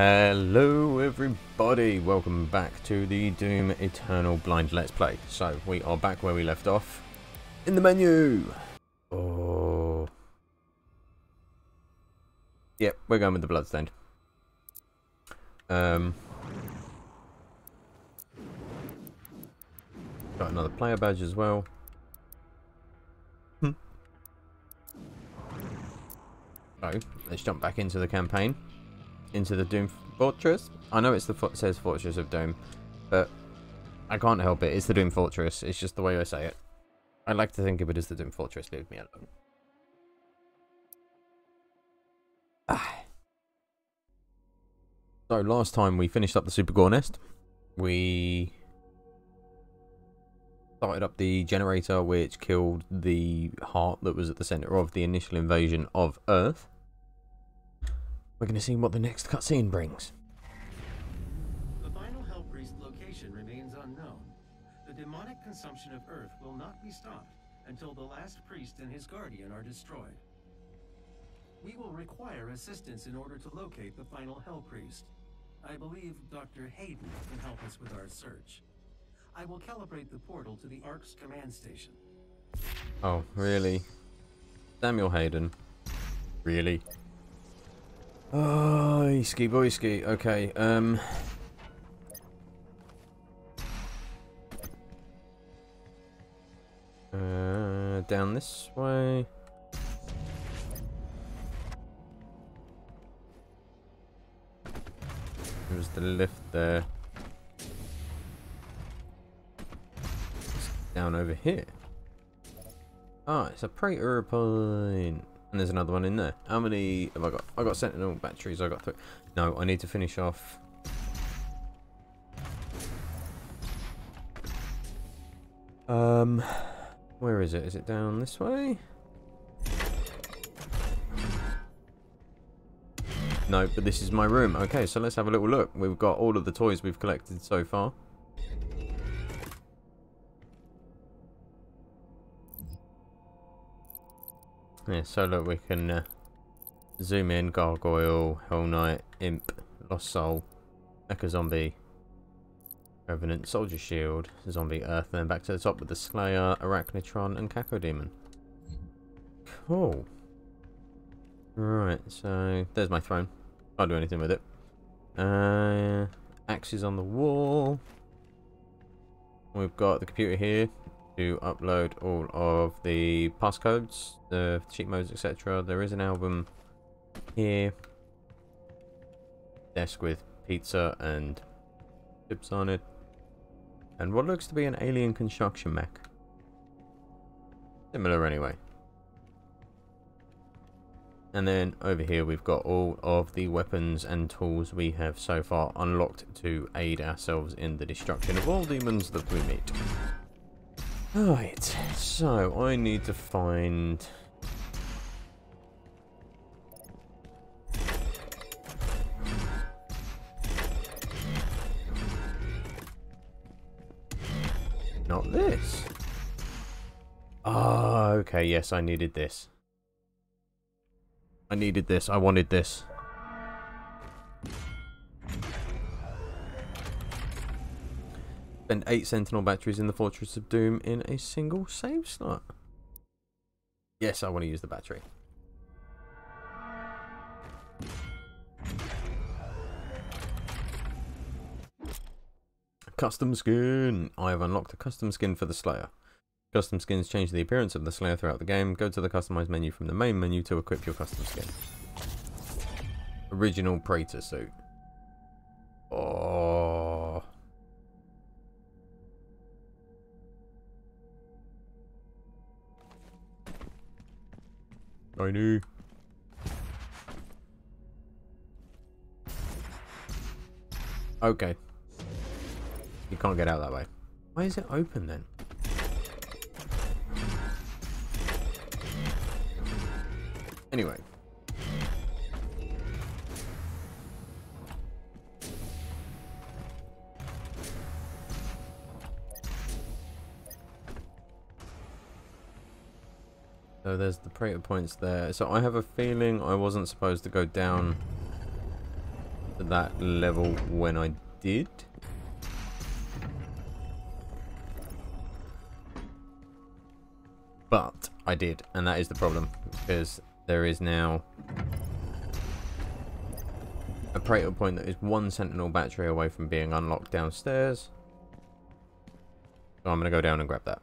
Hello everybody, welcome back to the Doom Eternal Blind Let's Play. So, we are back where we left off, in the menu! Oh... Yep, we're going with the Bloodstained. Um... Got another player badge as well. Hmm. So, let's jump back into the campaign into the Doom Fortress. I know it's the it says Fortress of Doom, but I can't help it. It's the Doom Fortress. It's just the way I say it. I like to think of it as the Doom Fortress. Leave me alone. Ah. So last time we finished up the Super Gore Nest. We started up the generator which killed the heart that was at the center of the initial invasion of Earth. We're going to see what the next cutscene brings. The final Hellpriest location remains unknown. The demonic consumption of Earth will not be stopped until the last priest and his guardian are destroyed. We will require assistance in order to locate the final Hell Priest. I believe Dr. Hayden can help us with our search. I will calibrate the portal to the ARC's command station. Oh, really? Samuel Hayden? Really? Oh, ski boy ski. Okay, um... Uh, down this way. There's the lift there. Down over here. Ah, it's a Praetor point. And there's another one in there. How many have I got? I got Sentinel batteries. I got three. No, I need to finish off. Um, where is it? Is it down this way? No, but this is my room. Okay, so let's have a little look. We've got all of the toys we've collected so far. Yeah, so look, we can uh, zoom in, Gargoyle, Hell Knight, Imp, Lost Soul, Mecha Zombie, Revenant, Soldier Shield, Zombie Earth, and then back to the top with the Slayer, Arachnotron, and Cacodemon. Cool. Right, so there's my throne. Can't do anything with it. Uh, axes on the wall. We've got the computer here to upload all of the passcodes, the cheat modes, etc. There is an album here. Desk with pizza and chips on it. And what looks to be an alien construction mech. Similar anyway. And then over here we've got all of the weapons and tools we have so far unlocked to aid ourselves in the destruction of all demons that we meet. Right, so I need to find... Not this. Oh, okay, yes, I needed this. I needed this, I wanted this. Spend 8 Sentinel batteries in the Fortress of Doom in a single save slot. Yes, I want to use the battery. Custom skin. I have unlocked a custom skin for the Slayer. Custom skins change the appearance of the Slayer throughout the game. Go to the customize menu from the main menu to equip your custom skin. Original Praetor suit. Oh. I knew. Okay. You can't get out that way. Why is it open then? Anyway. So there's the Praetor points there. So I have a feeling I wasn't supposed to go down at that level when I did. But I did, and that is the problem, because there is now a Praetor point that is one Sentinel battery away from being unlocked downstairs. So I'm going to go down and grab that.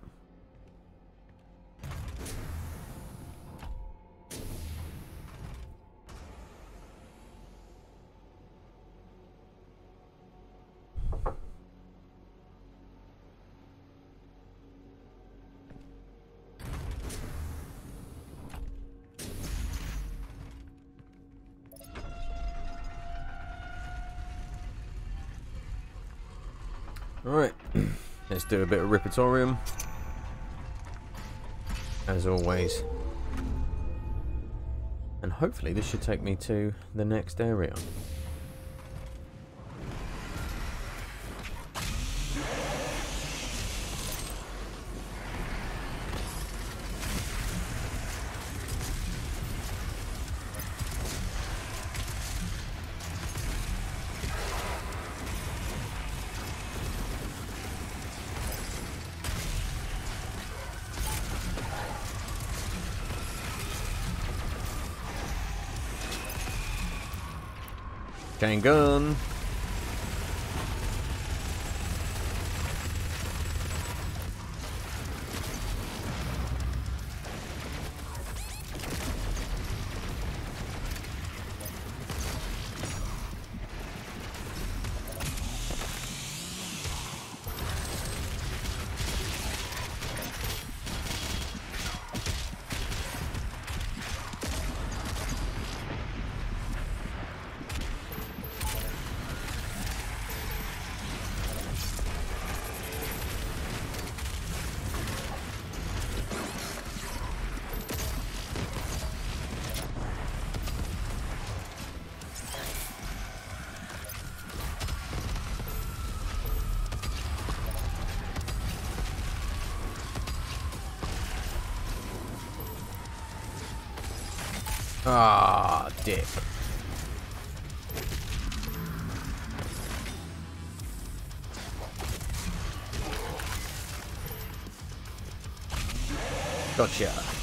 Alright, let's do a bit of Ripatorium. As always. And hopefully this should take me to the next area. Chain Ah, dick. Gotcha.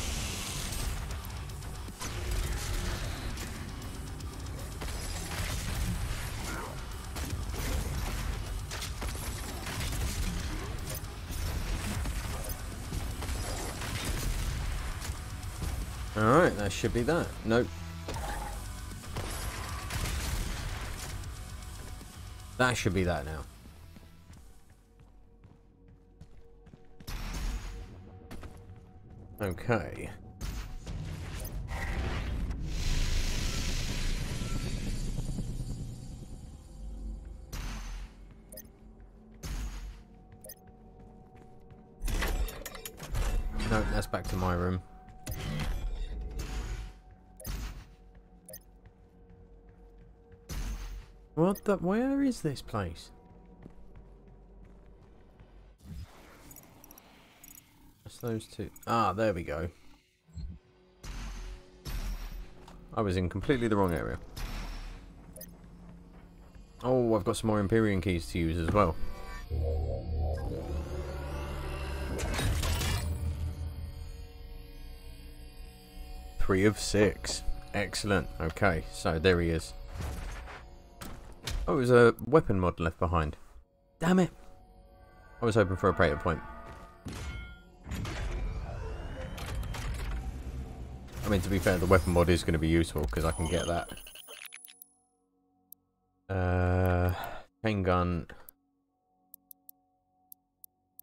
Should be that. Nope. That should be that now. Okay. Nope, that's back to my room. What the? Where is this place? That's those two. Ah, there we go. I was in completely the wrong area. Oh, I've got some more Empyrean keys to use as well. Three of six. Excellent. Okay, so there he is. Oh, there's a weapon mod left behind. Damn it. I was hoping for a Praetor point. I mean, to be fair, the weapon mod is going to be useful because I can get that. Uh, chain gun.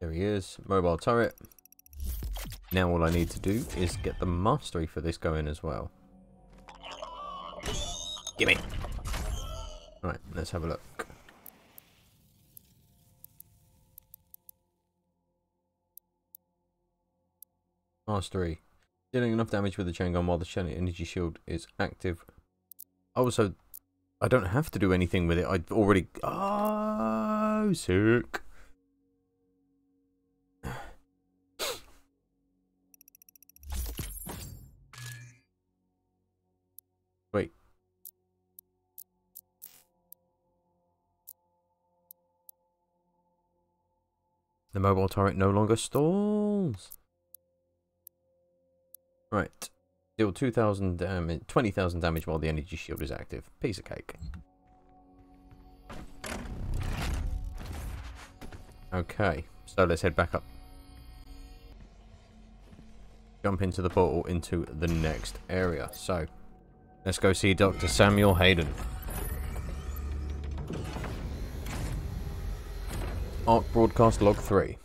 There he is. Mobile turret. Now all I need to do is get the mastery for this going as well. Gimme! Right, let's have a look. Mastery. Dealing enough damage with the chain gun while the Shelly energy shield is active. Oh, also, I don't have to do anything with it. I've already... Oh, sick. The mobile turret no longer stalls. Right. Deal 2,000 damage, 20,000 damage while the energy shield is active. Piece of cake. Okay, so let's head back up. Jump into the portal into the next area. So, let's go see Dr. Samuel Hayden. ARC Broadcast Log 3.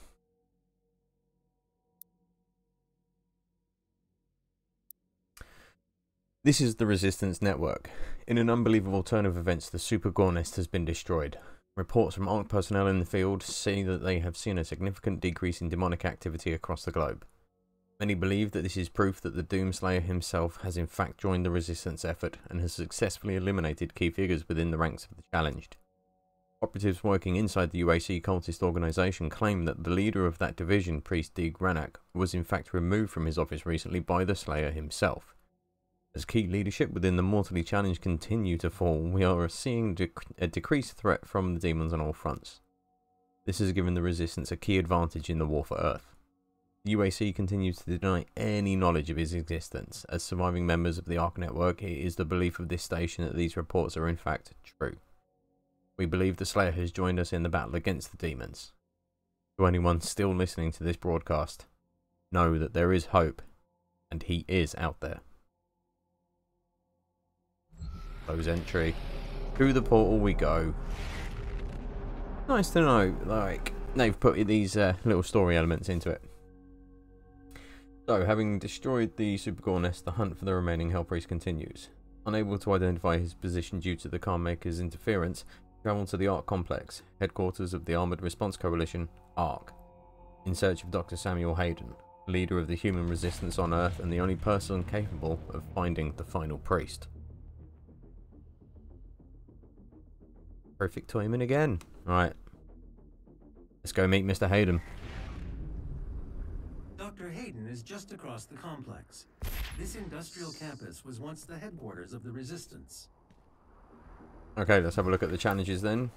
This is the Resistance Network. In an unbelievable turn of events, the Super Gore Nest has been destroyed. Reports from ARC personnel in the field say that they have seen a significant decrease in demonic activity across the globe. Many believe that this is proof that the Doomslayer himself has in fact joined the resistance effort and has successfully eliminated key figures within the ranks of the challenged. Operatives working inside the UAC cultist organisation claim that the leader of that division, Priest Deag Ranak, was in fact removed from his office recently by the Slayer himself. As key leadership within the Mortally Challenge continue to fall, we are seeing dec a decreased threat from the demons on all fronts. This has given the Resistance a key advantage in the war for Earth. The UAC continues to deny any knowledge of his existence. As surviving members of the ARC network, it is the belief of this station that these reports are in fact true. We believe the Slayer has joined us in the battle against the demons. To anyone still listening to this broadcast, know that there is hope, and he is out there. Close entry. Through the portal we go. Nice to know, like, they've put these uh, little story elements into it. So, having destroyed the Supergore nest, the hunt for the remaining Hellpriest continues. Unable to identify his position due to the Khan Maykr's interference, travel to the ARC complex, headquarters of the Armored Response Coalition, ARC, in search of Dr. Samuel Hayden, leader of the human resistance on Earth and the only person capable of finding the final priest. Perfect timing again. Alright. Let's go meet Mr. Hayden. Dr. Hayden is just across the complex. This industrial campus was once the headquarters of the Resistance. Okay, let's have a look at the challenges then.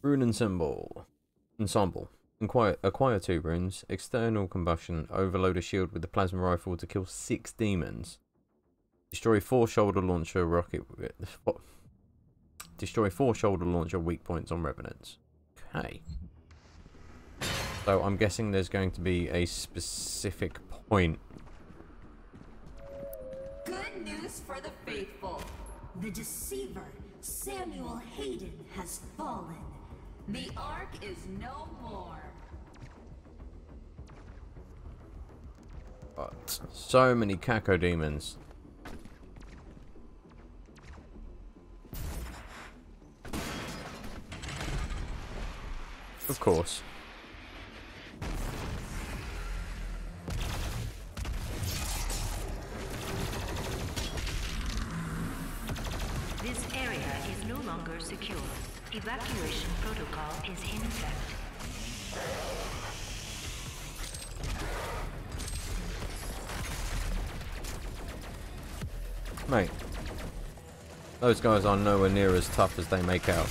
Rune Ensemble. Ensemble. Acquire, acquire two runes. External combustion. Overload a shield with the plasma rifle to kill six demons. Destroy four shoulder launcher rocket. Destroy four shoulder launcher weak points on revenants. Okay. So I'm guessing there's going to be a specific point. Good news for the faithful. The deceiver, Samuel Hayden, has fallen. The ARC is no more. But so many Cacodemons. Of course. Evacuation protocol is in effect. Mate. Those guys are nowhere near as tough as they make out.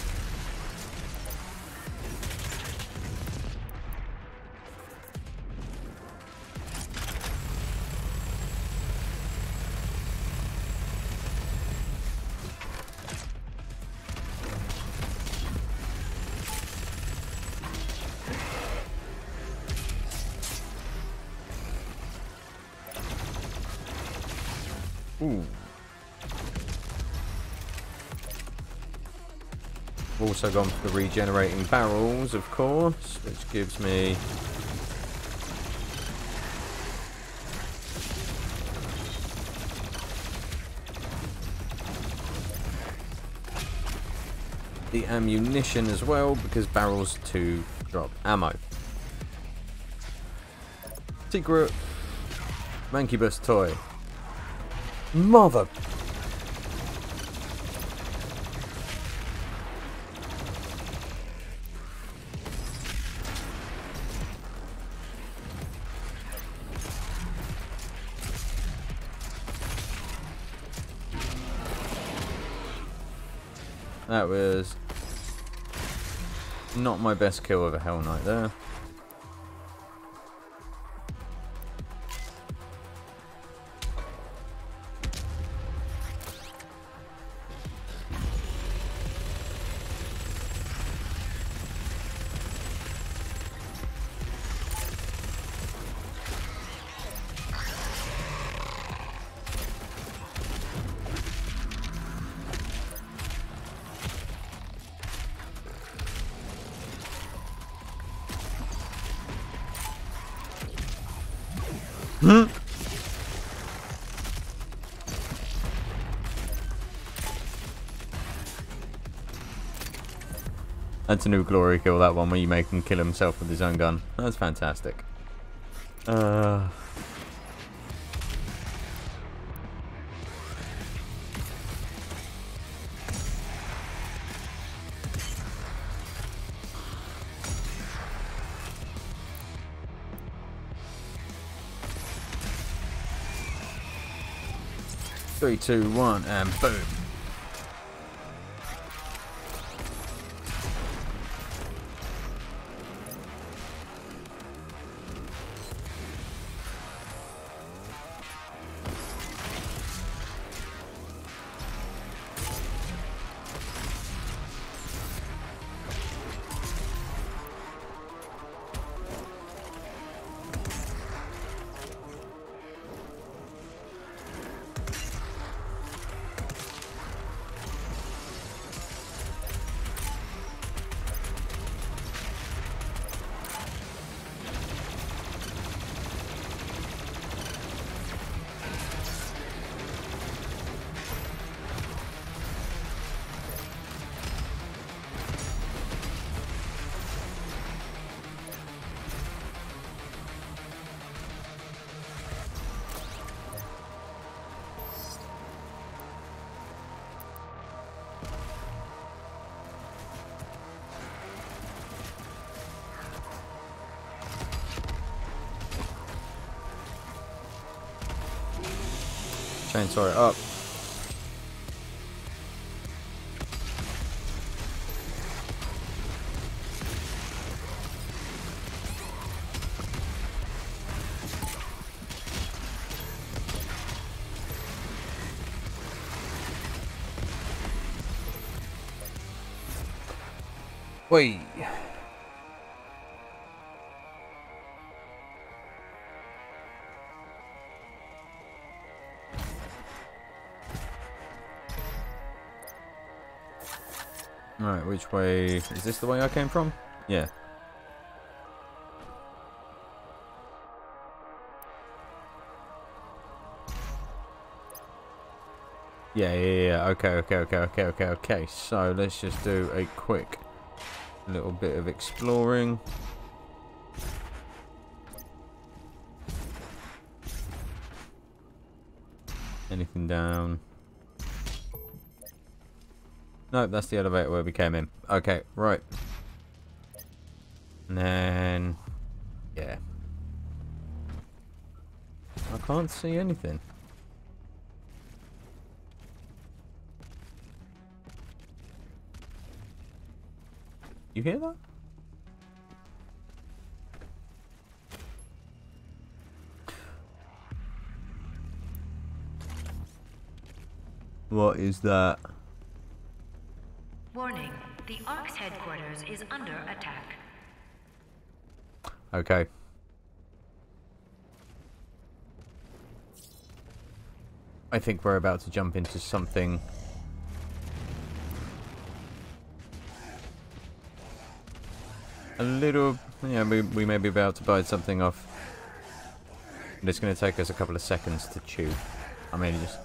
Ooh. Also gone for the regenerating barrels, of course, which gives me the ammunition as well, because barrels to drop ammo. Secret Mancubus toy. Mother. That was Not my best kill of a Hell Knight there. That's a new glory kill, that one, where you make him kill himself with his own gun. That's fantastic. Uh... Three, two, one, and boom. Chainsaw up. Wait. Which way... Is this the way I came from? Yeah. Yeah, yeah, yeah. Okay, okay, okay, okay, okay, okay. So let's just do a quick little bit of exploring. Anything down? Nope, that's the elevator where we came in. Okay, right. And then... Yeah. I can't see anything. You hear that? What is that? Warning, the ARC's headquarters is under attack. Okay. I think we're about to jump into something a little yeah we, we may be about to bite something off but it's going to take us a couple of seconds to chew I mean just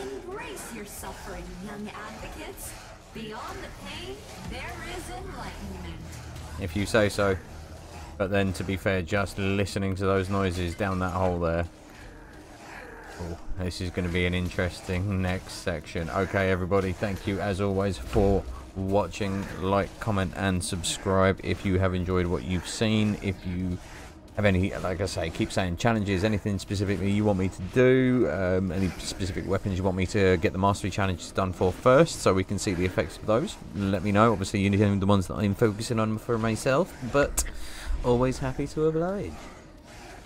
Embrace your suffering, young advocates. Beyond the pain, there is enlightenment. if you say so. But then to be fair just listening to those noises down that hole there. Oh, this is going to be an interesting next section. Okay everybody thank you as always for watching like comment and subscribe. If you have enjoyed what you've seen if you have any, like I say, keep saying challenges, anything specifically you want me to do, um, any specific weapons you want me to get the mastery challenges done for first, so we can see the effects of those. Let me know. Obviously, you need the ones that I'm focusing on for myself, but always happy to oblige.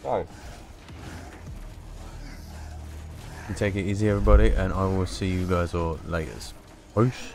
So, take it easy, everybody, and I will see you guys all later. Peace.